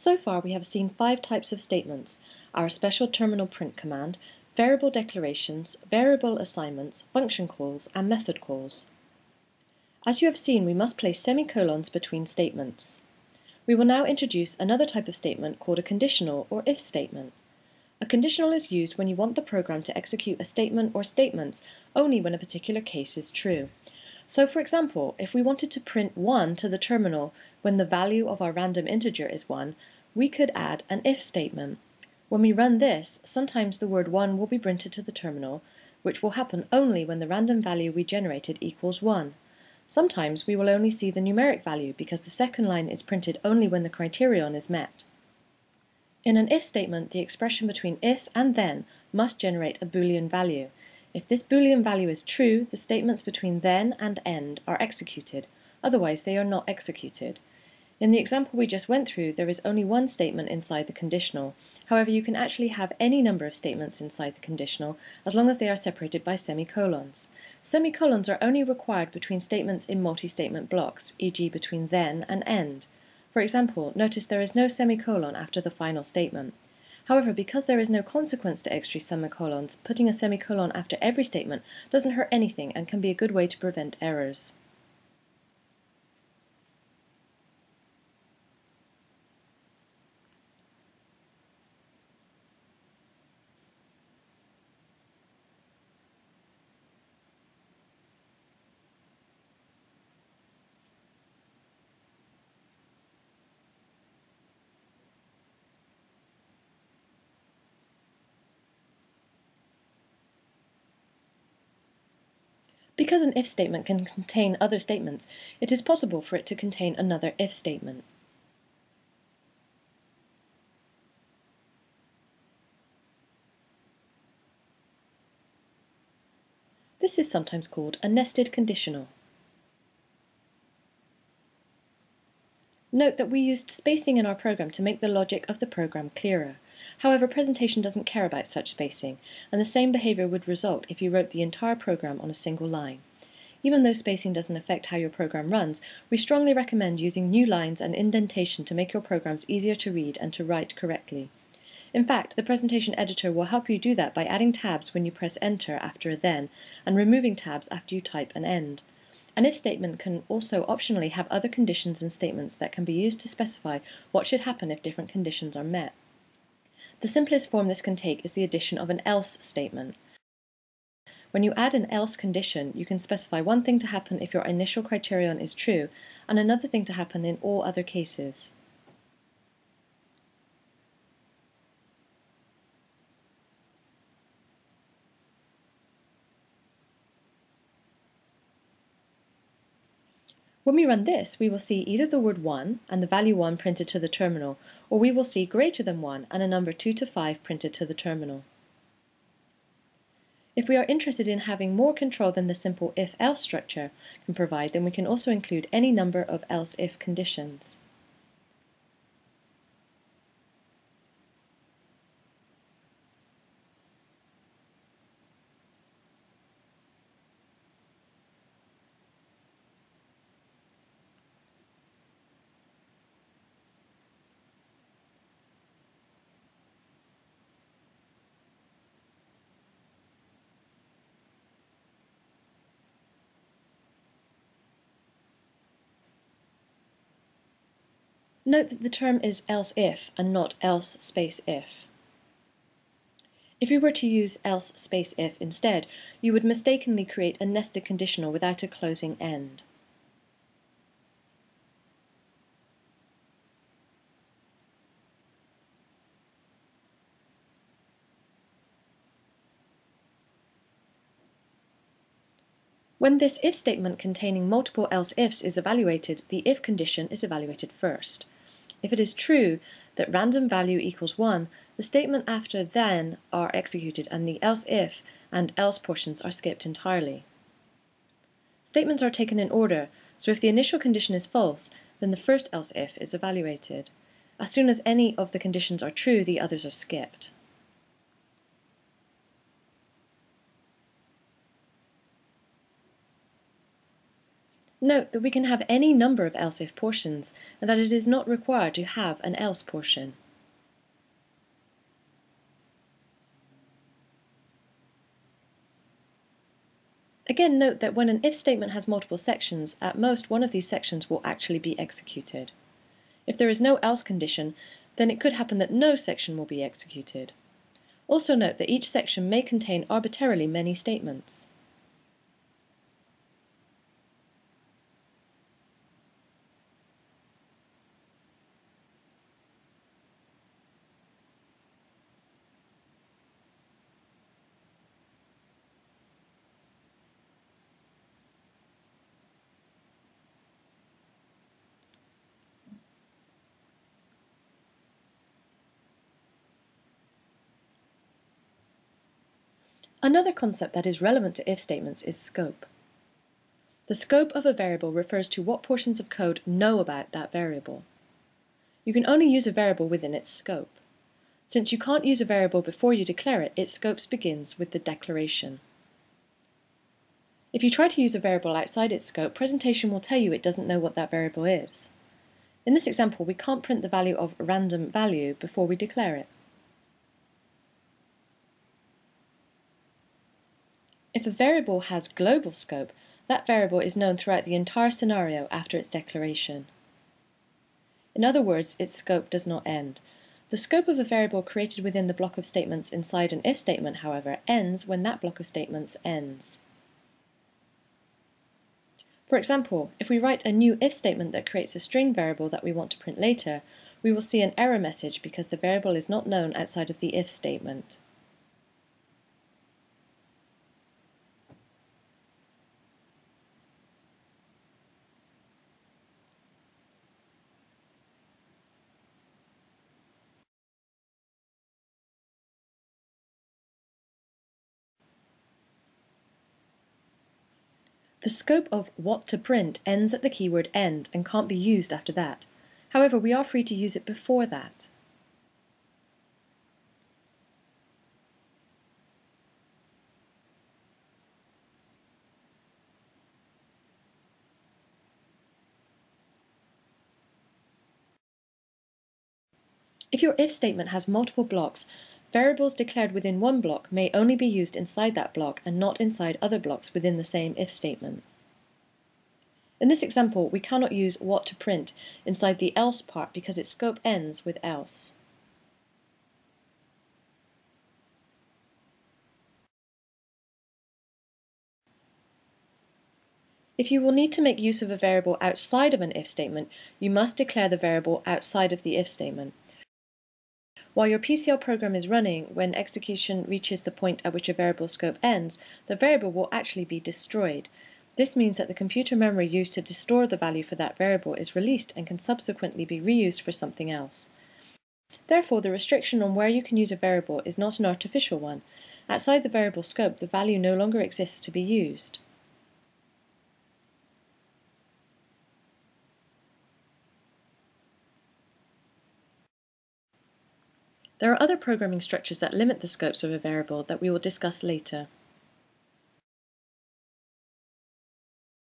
So far we have seen five types of statements, our special terminal print command, variable declarations, variable assignments, function calls, and method calls. As you have seen, we must place semicolons between statements. We will now introduce another type of statement called a conditional or if statement. A conditional is used when you want the program to execute a statement or statements only when a particular case is true. So for example, if we wanted to print 1 to the terminal when the value of our random integer is 1, we could add an if statement. When we run this, sometimes the word 1 will be printed to the terminal, which will happen only when the random value we generated equals 1. Sometimes we will only see the numeric value because the second line is printed only when the criterion is met. In an if statement, the expression between if and then must generate a boolean value, if this Boolean value is true, the statements between then and end are executed, otherwise they are not executed. In the example we just went through, there is only one statement inside the conditional. However, you can actually have any number of statements inside the conditional as long as they are separated by semicolons. Semicolons are only required between statements in multi-statement blocks, e.g. between then and end. For example, notice there is no semicolon after the final statement. However, because there is no consequence to extra semicolons, putting a semicolon after every statement doesn't hurt anything and can be a good way to prevent errors. Because an if statement can contain other statements, it is possible for it to contain another if statement. This is sometimes called a nested conditional. Note that we used spacing in our program to make the logic of the program clearer. However, presentation doesn't care about such spacing, and the same behavior would result if you wrote the entire program on a single line. Even though spacing doesn't affect how your program runs, we strongly recommend using new lines and indentation to make your programs easier to read and to write correctly. In fact, the presentation editor will help you do that by adding tabs when you press enter after a then, and removing tabs after you type an end. An if statement can also optionally have other conditions and statements that can be used to specify what should happen if different conditions are met. The simplest form this can take is the addition of an else statement. When you add an else condition, you can specify one thing to happen if your initial criterion is true, and another thing to happen in all other cases. When we run this, we will see either the word 1 and the value 1 printed to the terminal, or we will see greater than 1 and a number 2 to 5 printed to the terminal. If we are interested in having more control than the simple if-else structure can provide, then we can also include any number of else-if conditions. Note that the term is else if and not else space if. If you were to use else space if instead, you would mistakenly create a nested conditional without a closing end. When this if statement containing multiple else ifs is evaluated, the if condition is evaluated first. If it is true that random value equals 1, the statement after then are executed and the else if and else portions are skipped entirely. Statements are taken in order, so if the initial condition is false, then the first else if is evaluated. As soon as any of the conditions are true, the others are skipped. Note that we can have any number of else-if portions, and that it is not required to have an else portion. Again, note that when an if statement has multiple sections, at most one of these sections will actually be executed. If there is no else condition, then it could happen that no section will be executed. Also note that each section may contain arbitrarily many statements. Another concept that is relevant to if statements is scope. The scope of a variable refers to what portions of code know about that variable. You can only use a variable within its scope. Since you can't use a variable before you declare it, its scope begins with the declaration. If you try to use a variable outside its scope, presentation will tell you it doesn't know what that variable is. In this example, we can't print the value of random value before we declare it. If a variable has global scope, that variable is known throughout the entire scenario after its declaration. In other words, its scope does not end. The scope of a variable created within the block of statements inside an if statement, however, ends when that block of statements ends. For example, if we write a new if statement that creates a string variable that we want to print later, we will see an error message because the variable is not known outside of the if statement. The scope of what to print ends at the keyword end and can't be used after that. However, we are free to use it before that. If your if statement has multiple blocks, Variables declared within one block may only be used inside that block and not inside other blocks within the same if statement. In this example, we cannot use what to print inside the else part because its scope ends with else. If you will need to make use of a variable outside of an if statement, you must declare the variable outside of the if statement. While your PCL program is running, when execution reaches the point at which a variable scope ends, the variable will actually be destroyed. This means that the computer memory used to store the value for that variable is released and can subsequently be reused for something else. Therefore, the restriction on where you can use a variable is not an artificial one. Outside the variable scope, the value no longer exists to be used. There are other programming structures that limit the scopes of a variable that we will discuss later.